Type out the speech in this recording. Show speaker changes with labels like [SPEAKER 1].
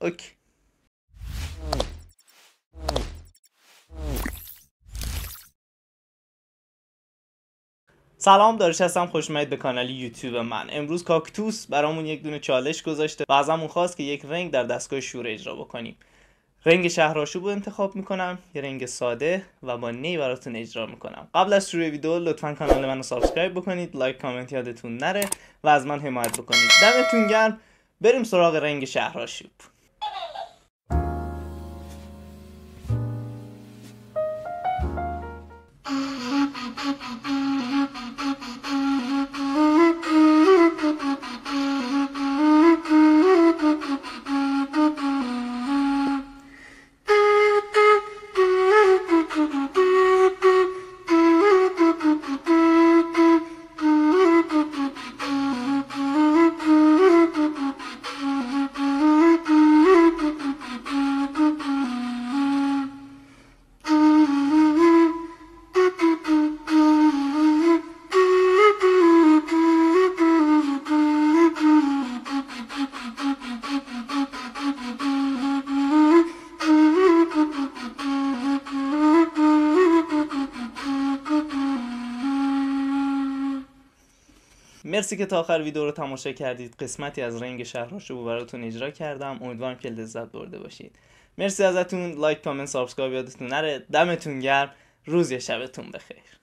[SPEAKER 1] OK سلام داریوش هستم خوش به کانال یوتیوب من. امروز کاکتوس برامون یک دونه چالش گذاشته و ازمون خواست که یک رنگ در دستگاه شور اجرا بکنیم. رنگ شهرآشوب رو انتخاب می‌کنم یه رنگ ساده و با نی براتون اجرا می‌کنم. قبل از شروع ویدیو لطفا کانال منو subscribe بکنید like comment یادتون نره و از من حمایت بکنید. دمتون گرم. بریم سراغ رنگ شهرآشوب. مرسی که تا آخر ویدیو رو تماشا کردید. قسمتی از رنگ شهرآشوب براتون اجرا کردم. امیدوارم که لذت برده باشید. مرسی ازتون. like comment subscribe یادتون نره. دمتون گرم. روز یا شبتون بخیر.